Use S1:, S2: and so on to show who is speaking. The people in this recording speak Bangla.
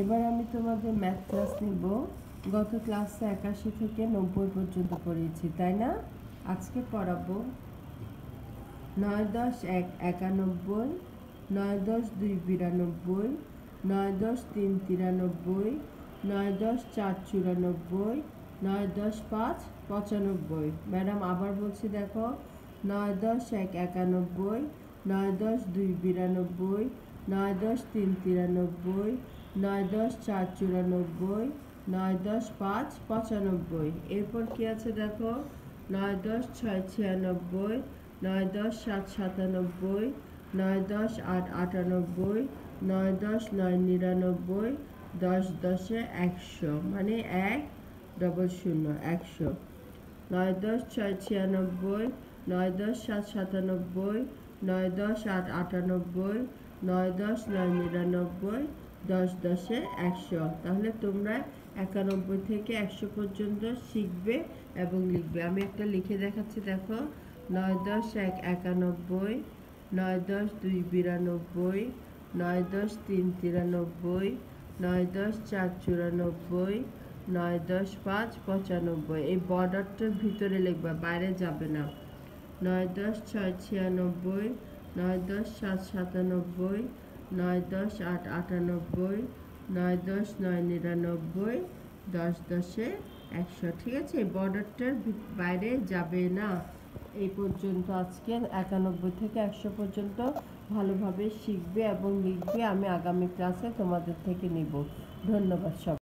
S1: এবার আমি তোমাদের ম্যাথ ক্লাস নিব। গত ক্লাসে একাশি থেকে নব্বই পর্যন্ত পড়িয়েছি, তাই না? আজকে পড়াবো নয় দশ এক একানব্বই, নয় দশ দুই বিরানব্বই, নয় দশ তিন তিরানব্বই, নয় দশ চার চুরানব্বই, নয় দশ পাঁচ পঁচানব্বই। ম্যাডাম, আবার বলছি দেখো, নয় দশ এক একানব্বই, নয় দশ দুই বিরানব্বই, নয় দশ তিন তিরানব্বই নয় দশ চার চুরানব্বই নয় দশ পাঁচ পঁচানব্বই এরপর কি আছে দেখো নয় দশ ছয় ছিয়ানব্বই নয় দশ সাত সাতানব্বই নয় দশ আট আটানব্বই নয় দশ নয় নিরানব্বই দশ দশে একশো মানে এক ডবল শূন্য একশো নয় দশ ছয় ছিয়ানব্বই নয় দশ সাত সাতানব্বই নয় দশ আট আটানব্বই নয় দশ নয় নিরানব্বই দশ দশে একশো। তাহলে তোমরা একানব্বই থেকে একশো পর্যন্ত শিখবে এবং লিখবে। আমি একটা লিখে দেখাচ্ছি, দেখো। নয় দশ এক একানব্বই, নয় দশ দুই বিরানব্বই, নয় দশ তিন তিরানব্বই, নয় দশ চার চুরানব্বই, নয় দশ পাঁচ পঁচানব্বই। এই বর্ডারটার ভিতরে লিখবা, বাইরে যাবে না। নয় দশ ছয় ছিয়ানব্বই, নয় দশ সাত সাতানব্বই নয় দশ আট আটানব্বই, নয় দশ, নয় নিরানব্বই, দশ দশে একশো। ঠিক আছে বর্ডারটার বাইরে যাবে না। এই পর্যন্ত আজকে একানব্বই থেকে একশো পর্যন্ত ভালোভাবে শিখবে এবং লিখবে। আমি আগামী ক্লাসে তোমাদের থেকে নিব। ধন্যবাদ সব